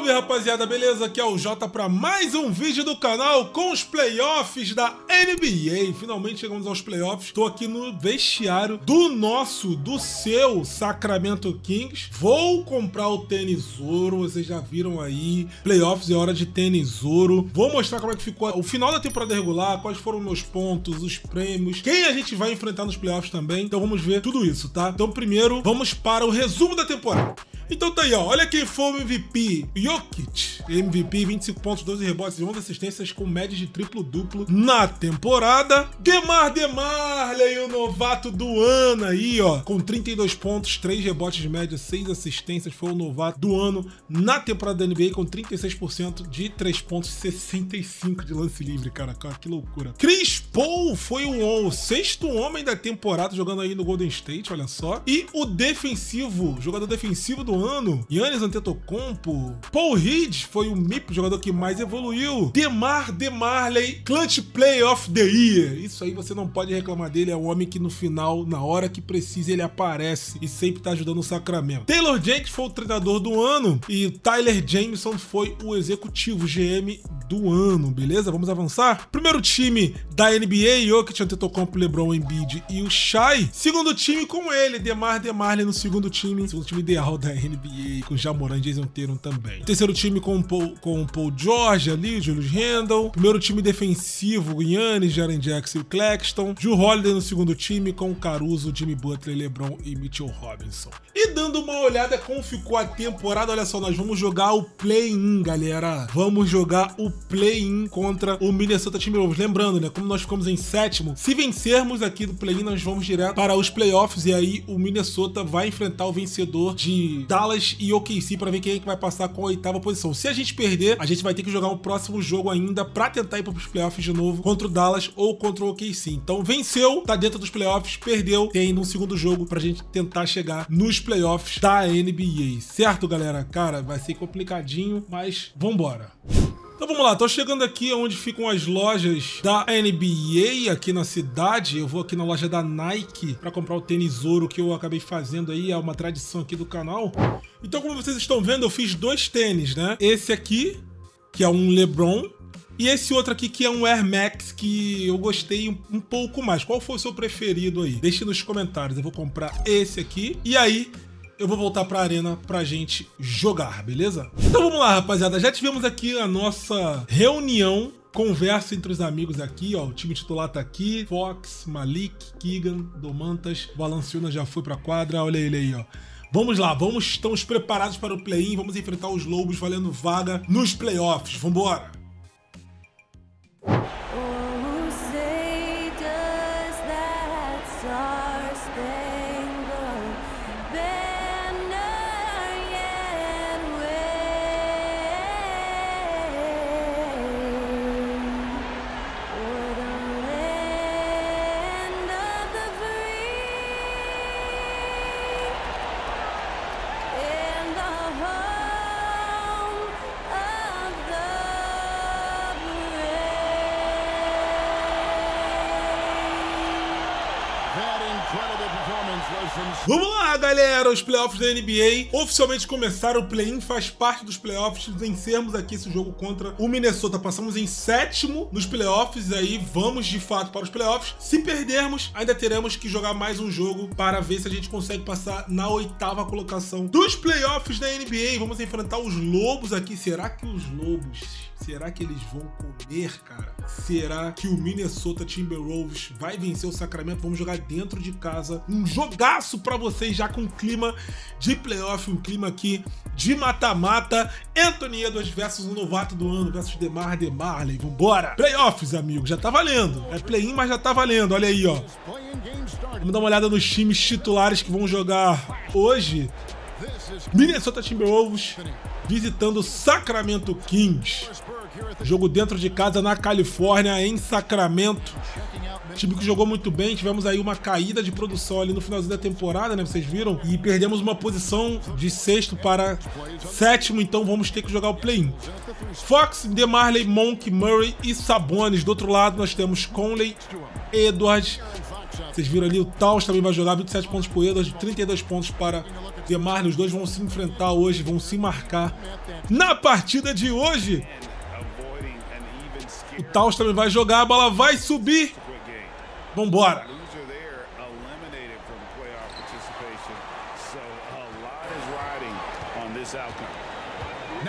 Salve rapaziada, beleza? Aqui é o Jota para mais um vídeo do canal com os playoffs da NBA. Finalmente chegamos aos playoffs. Estou aqui no vestiário do nosso, do seu Sacramento Kings. Vou comprar o tênis ouro, vocês já viram aí. Playoffs é hora de tênis ouro. Vou mostrar como é que ficou o final da temporada regular, quais foram meus pontos, os prêmios, quem a gente vai enfrentar nos playoffs também. Então vamos ver tudo isso, tá? Então primeiro vamos para o resumo da temporada. Então tá aí, ó. Olha quem foi o MVP. Jokic. MVP, 25 pontos, 12 rebotes e 11 assistências com média de triplo-duplo na temporada. Demar Demarley, o novato do ano aí, ó. Com 32 pontos, 3 rebotes de média, 6 assistências. Foi o novato do ano na temporada da NBA com 36% de 3 pontos, 65 de lance livre, cara. Que loucura. Chris Paul foi o, o sexto homem da temporada jogando aí no Golden State, olha só. E o defensivo, jogador defensivo do ano, Yannis Antetokounmpo. Paul Reed foi o MIP, jogador que mais evoluiu. Demar Demarley, Clutch Play of the Year. Isso aí você não pode reclamar dele, é um homem que no final, na hora que precisa, ele aparece e sempre tá ajudando o Sacramento. Taylor Jenkins foi o treinador do ano e Tyler Jameson foi o executivo GM do ano, beleza? Vamos avançar? Primeiro time da NBA, Jokic, Antetokounmpo, LeBron, Embiid e o Shai. Segundo time com ele, Demar Demarley no segundo time, segundo time ideal da NBA, com Jamoran e Jason Tatum também. Terceiro time com o Paul, com Paul George ali, Julius Randle. Primeiro time defensivo, Yannis, Jaren Jackson e Claxton. Drew Holiday no segundo time com Caruso, Jimmy Butler, LeBron e Mitchell Robinson. E dando uma olhada como ficou a temporada, olha só, nós vamos jogar o play-in, galera. Vamos jogar o play-in contra o Minnesota Timberwolves. Lembrando, né, como nós ficamos em sétimo, se vencermos aqui do play-in, nós vamos direto para os playoffs e aí o Minnesota vai enfrentar o vencedor de Dallas e OKC para ver quem é que vai passar com a oitava posição. Se a gente perder, a gente vai ter que jogar um próximo jogo ainda para tentar ir para os playoffs de novo contra o Dallas ou contra o OKC. Então venceu, tá dentro dos playoffs, perdeu, tem ainda um segundo jogo pra gente tentar chegar nos playoffs da NBA. Certo, galera? Cara, vai ser complicadinho, mas vambora. Então vamos lá, tô chegando aqui onde ficam as lojas da NBA aqui na cidade. Eu vou aqui na loja da Nike para comprar o tênis ouro que eu acabei fazendo aí, é uma tradição aqui do canal. Então como vocês estão vendo, eu fiz dois tênis, né? Esse aqui, que é um LeBron, e esse outro aqui que é um Air Max que eu gostei um, um, pouco mais. Qual foi o seu preferido aí? Deixe nos comentários. Eu vou comprar esse aqui. E aí, eu vou voltar pra arena pra gente jogar, beleza? Então vamos lá, rapaziada. Já tivemos aqui a nossa reunião conversa entre os amigos aqui, ó. O time titular tá aqui. Fox, Malik, Keegan, Domantas, Valanciunas já foi pra quadra. Olha ele aí, ó. Vamos lá, vamos, estamos preparados para o play-in, vamos enfrentar os Lobos valendo vaga nos playoffs. Vambora! Vamos galera! Os playoffs da NBA oficialmente começaram. O play-in faz parte dos playoffs. Vencermos aqui esse jogo contra o Minnesota. Passamos em sétimo nos playoffs. Aí vamos de fato para os playoffs. Se perdermos, ainda teremos que jogar mais um jogo para ver se a gente consegue passar na oitava colocação dos playoffs da NBA. Vamos enfrentar os Lobos aqui. Será que os Lobos Será que eles vão comer, cara? Será que o Minnesota Timberwolves vai vencer o Sacramento? Vamos jogar dentro de casa. Um jogaço para vocês já com clima de playoff, um clima aqui de mata-mata. Anthony Edwards versus o novato do ano versus Demar Demarley. Vambora! Playoffs, amigo, já tá valendo. É play-in, mas já tá valendo. Olha aí, ó. Vamos dar uma olhada nos times titulares que vão jogar hoje. Minnesota Timberwolves visitando Sacramento Kings. Jogo dentro de casa na Califórnia, em Sacramento. Time que jogou muito bem, tivemos aí uma caída de produção ali no finalzinho da temporada, né? Vocês viram? E perdemos uma posição de sexto para sétimo, então vamos ter que jogar o play-in. Fox, DeMarley, Monk, Murray e Sabonis. Do outro lado nós temos Conley, Edwards, Vocês viram ali, o Taos também vai jogar 27 pontos por Edwards, 32 pontos para Demarley. Os dois vão se enfrentar hoje, vão se marcar na partida de hoje. O Taos também vai jogar, a bola vai subir. Vambora.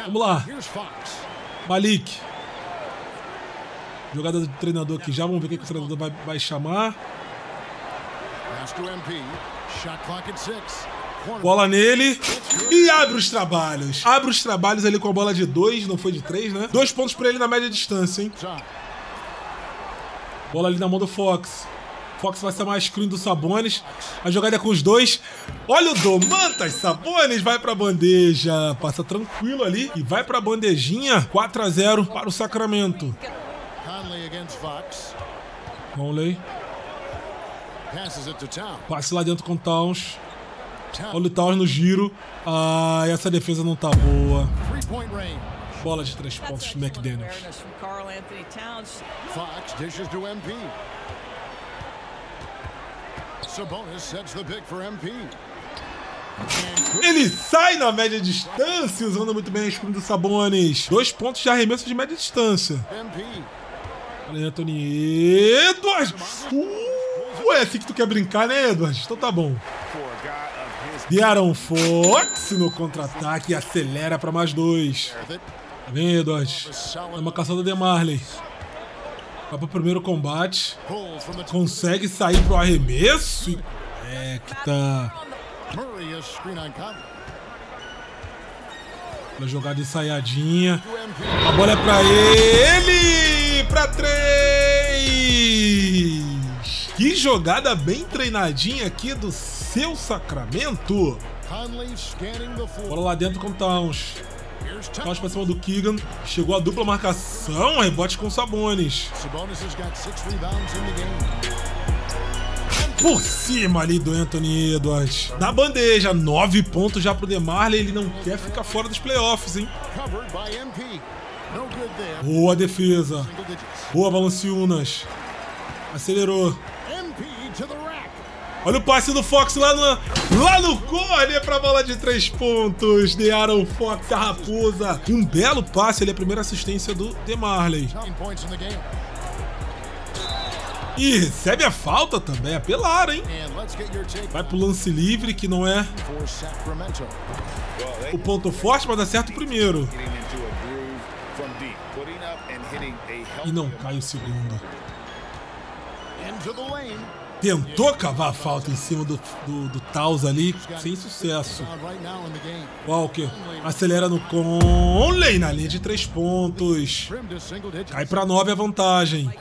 Vamos lá. Malik. Jogada do treinador aqui já. Vamos ver o que o treinador vai, vai chamar. Bola nele. E abre os trabalhos. Abre os trabalhos ali com a bola de dois, não foi de três, né? Dois pontos pra ele na média distância, hein? Bola ali na mão do Fox. Fox vai ser mais screen do Sabones. A jogada é com os dois. Olha o Domantas Sabones, vai pra bandeja. Passa tranquilo ali e vai pra bandejinha. 4 a 0 para o Sacramento. Conley. Passe lá dentro com Towns. Olha o Towns no giro. Ah, essa defesa não tá boa. Bola de três pontos de McDaniels. Fox dishes to MP. Sabonis sets the pick for MP. Ele sai na média distância, usando muito bem a screen do Sabonis. Dois pontos de arremesso de média distância. Olha Anthony Edwards. Uh, é assim que tu quer brincar, né, Edwards? Então tá bom. De'Aaron Fox no contra-ataque acelera para mais dois. Vendo, Edwards? É uma caçada de Marley. Vai pro primeiro combate. Consegue sair pro arremesso. É que tá. Uma jogada ensaiadinha. A bola é pra ele! Pra três! Que jogada bem treinadinha aqui do seu Sacramento. Bola lá dentro com Towns. Towns pra cima do Keegan. Chegou a dupla marcação. Rebote com Sabonis. Por cima ali do Anthony Edwards. Na bandeja, nove pontos já pro DeMarley. Ele não quer ficar fora dos playoffs, hein? Boa defesa. Boa, Valanciunas. Acelerou. Olha o passe do Fox lá no, lá no corner pra bola de três pontos de Aaron Fox, a raposa. Um belo passe, é a primeira assistência do DeMarley. E recebe a falta também, apelar, hein? Vai pro lance livre, que não é o ponto forte, mas acerta o primeiro. E não cai o segundo. Tentou cavar a falta em cima do, do, do Taus ali, sem sucesso. Walker acelera no Conley na linha de três pontos. Cai para nove a vantagem.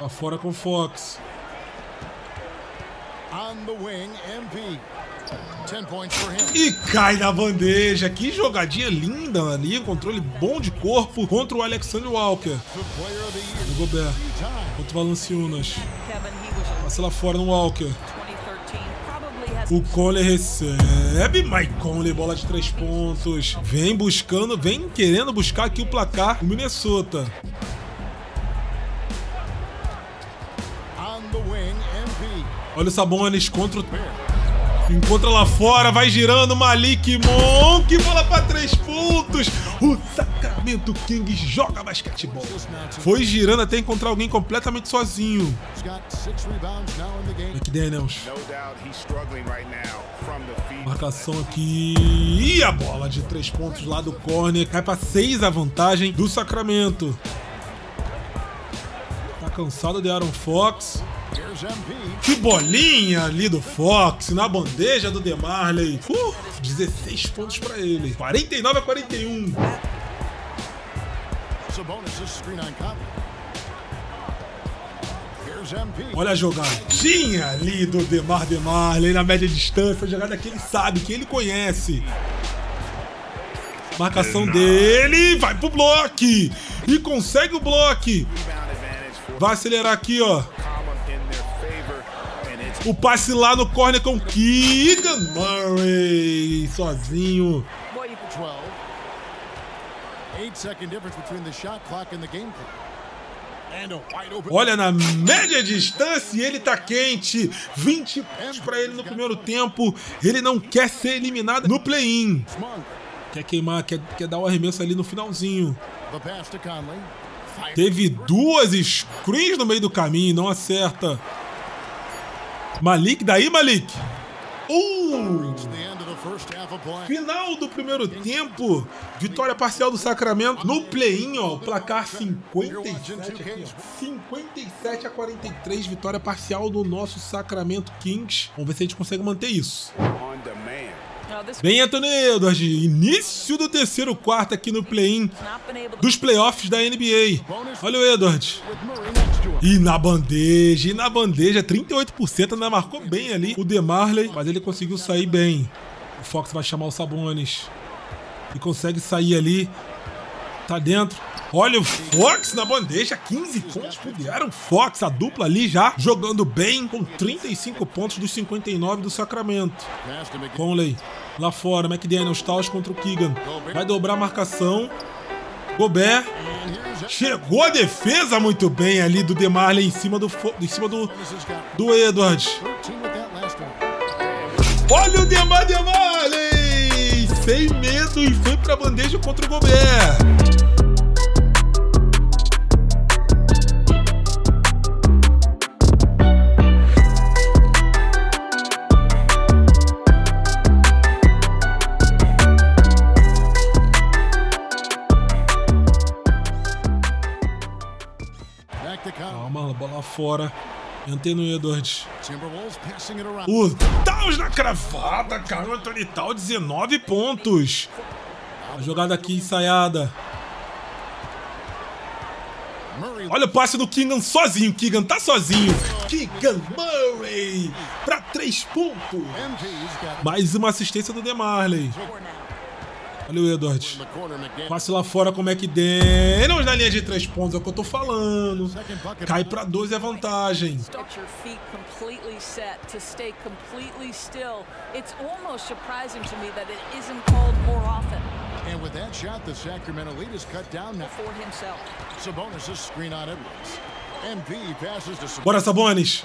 Lá fora com Fox. E cai na bandeja. Que jogadinha linda ali. Controle bom de corpo contra o Alexander Walker. O Gobert. Contra o Valanciunas. Passa lá fora no Walker. O Conley recebe. Mike Conley, bola de três pontos. Vem buscando, vem querendo buscar aqui o placar. O Minnesota. Olha o Sabonis contra o... Encontra lá fora, vai girando, Malik Monk, bola para três pontos. O Sacramento Kings joga basquetebol. Foi girando até encontrar alguém completamente sozinho. McDaniels. Marcação aqui. E a bola de três pontos lá do corner. Cai para seis a vantagem do Sacramento. Tá cansado de Aaron Fox. Que bolinha ali do Fox na bandeja do DeMarley. Uh, 16 pontos para ele. 49 a 41. Olha a jogadinha ali do Demar DeMarley na média distância. A jogada que ele sabe, que ele conhece. Marcação dele. Vai pro bloco. E consegue o bloco. Vai acelerar aqui, ó. O passe lá no corner com Keegan Murray sozinho. 8 second difference between the shot clock and the game clock. Olha na média distância, ele tá quente. 20 pontos para ele no primeiro tempo. Ele não quer ser eliminado no play-in. Quer queimar, quer, quer dar o arremesso ali no finalzinho. Teve duas screens no meio do caminho, não acerta. Malik, daí Malik. Uh! Final do primeiro tempo. Vitória parcial do Sacramento. No play-in, ó. Placar 57 aqui, ó. 57 a 43. Vitória parcial do nosso Sacramento Kings. Vamos ver se a gente consegue manter isso. Bem, Anthony Edwards, início do terceiro quarto aqui no play-in dos playoffs da NBA. Olha o Edwards. E na bandeja, e na bandeja, 38% ainda marcou bem ali o DeMarley, mas ele conseguiu sair bem. O Fox vai chamar o Sabonis. E consegue sair ali. Tá dentro. Olha o Fox na bandeja, 15 pontos puderam. Fox, a dupla ali já jogando bem, com 35 pontos dos 59 do Sacramento. Conley lá fora, McDaniels, Taos contra o Keegan. Vai dobrar a marcação. Gobert. Chegou a defesa muito bem ali do DeMarley em cima do, em cima do, do Edwards. Olha o Demar DeMarley! Sem medo e foi pra bandeja contra o Gobert. Calma, bola fora. Anteno Edwards. O Taos na cravada, cara. O Anthony Taos, 19 pontos. A jogada aqui ensaiada. Olha o passe do Keegan sozinho. Keegan tá sozinho. Keegan Murray para três pontos. Mais uma assistência do DeMarley. Olha o Edwards. Passe lá fora com o McDaniels na linha de três pontos, é o que eu tô falando. Cai pra 12 a vantagem. And with that shot, the Sacramento lead is cut down now. For himself. Sabonis' screen on Edwards. Bora, Sabonis!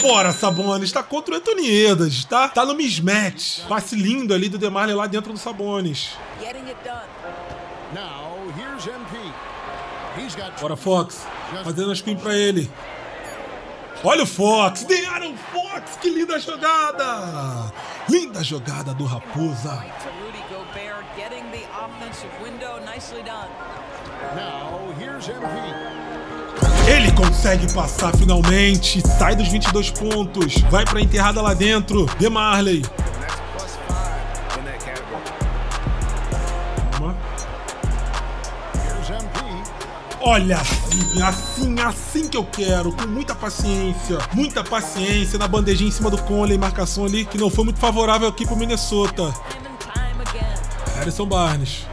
Bora, Sabonis! Tá contra o Anthony Edwards, tá? Tá no mismatch. Passe lindo ali do Demarley lá dentro do Sabonis. Bora, Fox. Fazendo a screen pra ele. Olha o Fox! Dearon Fox! Que linda jogada! Linda jogada do Raposa. Now, here's MP. Ele consegue passar finalmente, sai dos 22 pontos, vai para enterrada lá dentro. De Marley. Olha assim, assim, que eu quero, com muita paciência, muita paciência na bandejinha em cima do Conley, marcação ali que não foi muito favorável aqui pro Minnesota. Harrison Barnes.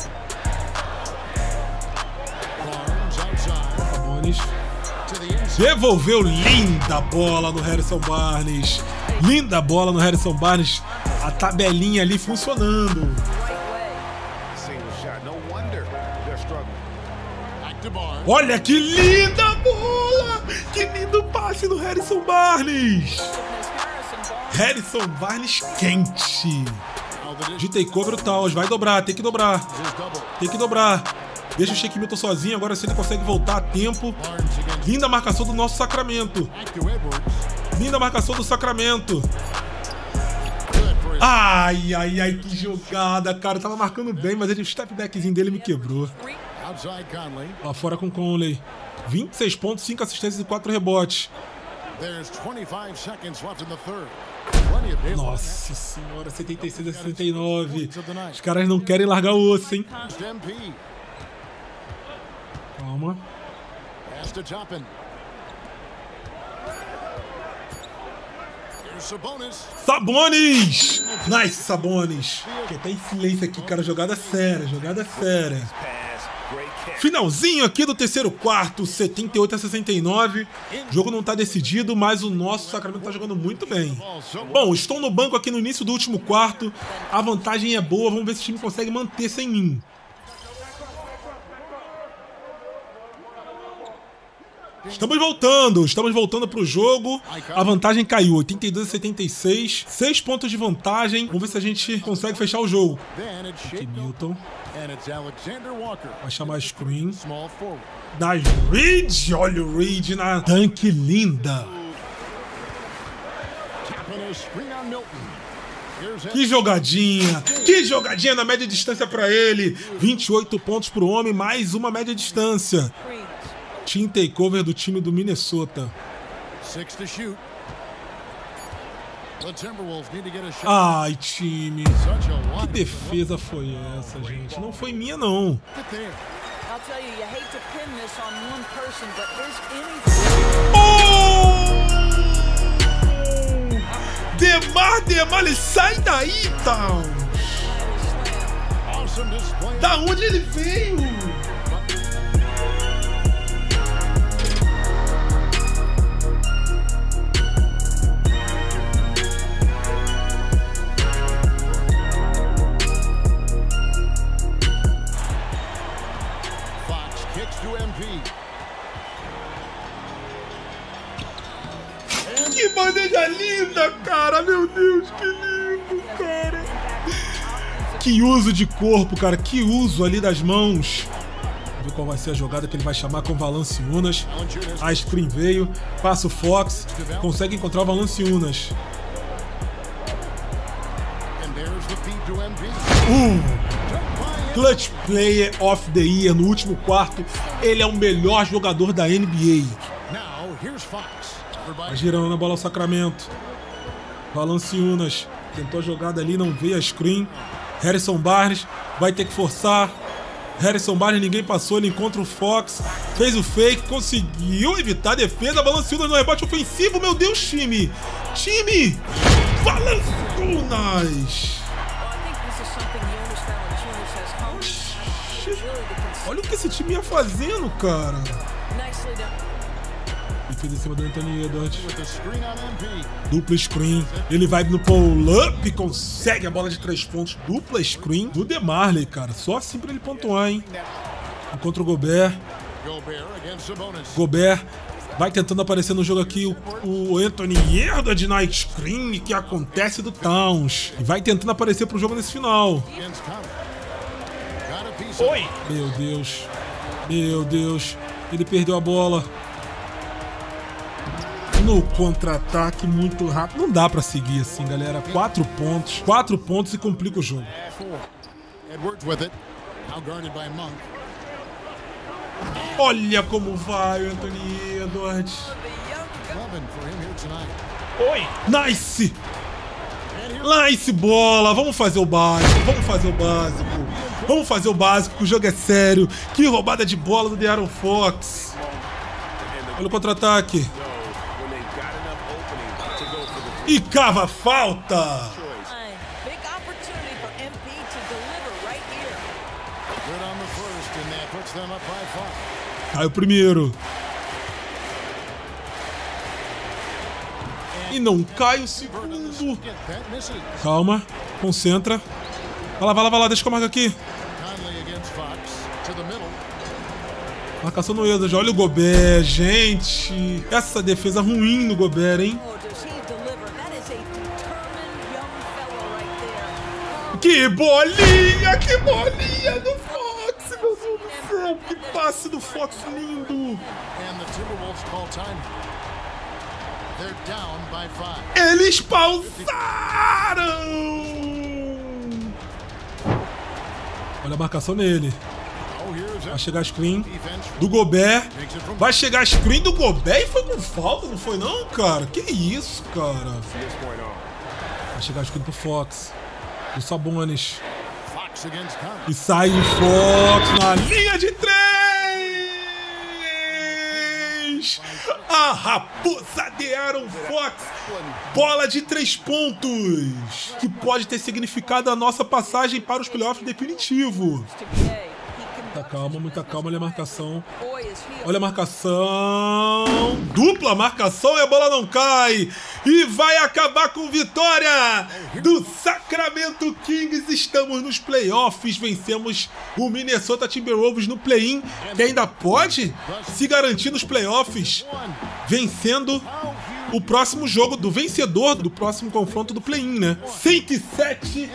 Sabonis. Devolveu linda bola no Harrison Barnes. Linda bola no Harrison Barnes. A tabelinha ali funcionando. Olha que linda bola! Que lindo passe do Harrison Barnes! Harrison Barnes quente. De takeover o Taos. Vai dobrar, tem que dobrar. Tem que dobrar. Deixa o Shake Milton sozinho. Agora se ele consegue voltar a tempo. Linda marcação do nosso Sacramento. Linda marcação do Sacramento. Ai, ai, ai, que jogada, cara. tava marcando bem, mas ele, o step backzinho dele me quebrou. Lá fora com Conley. 26 pontos, 5 assistências e 4 rebotes. Nossa senhora, 76 a 69. Os caras não querem largar o osso, hein? Calma. Sabonis! Nice, Sabonis! Que tá em silêncio aqui, cara. Jogada séria, jogada séria. Finalzinho aqui do terceiro quarto, 78 a 69. O jogo não tá decidido, mas o nosso Sacramento tá jogando muito bem. Bom, estou no banco aqui no início do último quarto. A vantagem é boa, vamos ver se o time consegue manter sem mim. Estamos voltando, estamos voltando pro jogo. A vantagem caiu, 82 a 76. 6 pontos de vantagem. Vamos ver se a gente consegue fechar o jogo. Aqui, Milton. Vai chamar screen. Das Reed. Olha o Reed na tanque linda. Que jogadinha! Que jogadinha na média distância para ele! 28 pontos pro homem, mais uma média distância. Team takeover do time do Minnesota. Ai, time. Que defesa foi essa, gente? Não foi minha, não. Oh! Demar, Demar, ele sai daí, Towns! Da onde ele veio? Que uso de corpo, cara! Que uso ali das mãos! Vamos ver qual vai ser a jogada que ele vai chamar com Valanciunas. A screen veio, passa o Fox, consegue encontrar o Valanciunas. Uh, Clutch Player of the Year no último quarto. Ele é o melhor jogador da NBA. Vai girando a bola ao Sacramento. Valanciunas. Tentou a jogada ali, não veio a screen. Harrison Barnes vai ter que forçar. Harrison Barnes, ninguém passou, ele encontra o Fox. Fez o fake, conseguiu evitar a defesa. Valanciunas no rebote ofensivo, meu Deus, time! Time! Valanciunas! Olha o que esse time ia fazendo, cara. Defesa em cima do Anthony Edwards. Dupla screen. Ele vai no pull-up, consegue a bola de três pontos. Dupla screen do DeMarley, cara. Só assim pra ele pontuar, hein. Encontra o Gobert. Gobert vai tentando aparecer no jogo aqui o, o Anthony Edwards na screen que acontece do Towns. E vai tentando aparecer pro jogo nesse final. Oi! Meu Deus. Meu Deus. Ele perdeu a bola. No contra-ataque muito rápido. Não dá pra seguir assim, galera. Quatro pontos. Quatro pontos e complica o jogo. Olha como vai o Anthony Edwards. Oi! Nice! Nice bola! Vamos fazer o básico, vamos fazer o básico. Vamos fazer o básico, o jogo é sério. Que roubada de bola do De'Aaron Fox. Olha o contra-ataque. E cava falta. Cai o primeiro. E não cai o segundo. Calma, concentra. Vai lá, vai lá, vai lá, deixa que eu marco aqui. Marcação no Edwards, olha o Gobert, gente. Essa defesa ruim no Gobert, hein? Que bolinha, que bolinha do Fox, meu Deus do céu. Que passe do Fox lindo. Eles pausaram! Olha a marcação nele. Vai chegar a screen do Gobert. Vai chegar a screen do Gobert e foi com falta, não foi não, cara? Que isso, cara? Vai chegar a screen pro Fox. Do Sabonis. E sai o Fox na linha de três! A raposa de Aaron Fox. Bola de três pontos. Que pode ter significado a nossa passagem para os playoffs definitivo. Muita calma, muita calma. Olha a marcação. Olha a marcação. Dupla marcação e a bola não cai. E vai acabar com vitória do Sacramento Kings. Estamos nos playoffs. Vencemos o Minnesota Timberwolves no play-in, que ainda pode se garantir nos playoffs, vencendo o próximo jogo do vencedor do próximo confronto do play-in, né? 107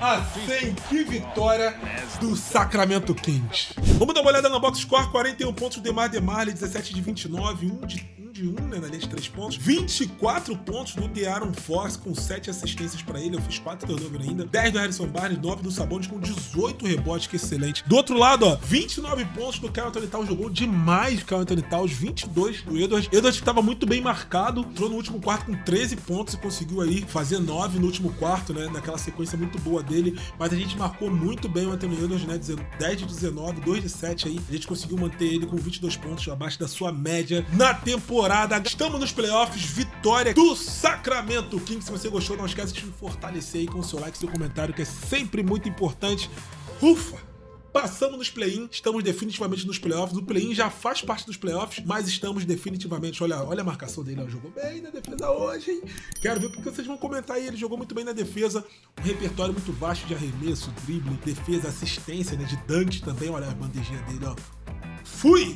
a 100. Que vitória do Sacramento Kings. Vamos dar uma olhada na box score: 41 pontos do Demar DeMarley, 17 de 29, 1 de de 1, né, na linha de 3 pontos. 24 pontos do De'Aaron Fox, com 7 assistências para ele. Eu fiz 4 turnover ainda. 10 do Harrison Barnes, 9 do Sabonis, com 18 rebotes, que excelente. Do outro lado, ó, 29 pontos do Kyle Anthony. Jogou demais o Kyle Anthony Towns. 22 do Edwards. Edwards estava muito bem marcado. Entrou no último quarto com 13 pontos e conseguiu aí fazer 9 no último quarto, né? Naquela sequência muito boa dele. Mas a gente marcou muito bem o Anthony Edwards, né? 10 de 19, 2 de 7 aí. A gente conseguiu manter ele com 22 pontos abaixo da sua média na temporada. Estamos nos playoffs, vitória do Sacramento Kings. Se você gostou, não esquece de fortalecer aí com o seu like seu comentário, que é sempre muito importante. Ufa! Passamos nos play-in, estamos definitivamente nos playoffs. O play-in já faz parte dos playoffs, mas estamos definitivamente. Olha, olha a marcação dele, ó, jogou bem na defesa hoje, hein? Quero ver o que vocês vão comentar aí. Ele jogou muito bem na defesa, um repertório muito vasto de arremesso, drible, defesa, assistência, né? De dunk também. Olha a bandejinha dele, ó. Fui!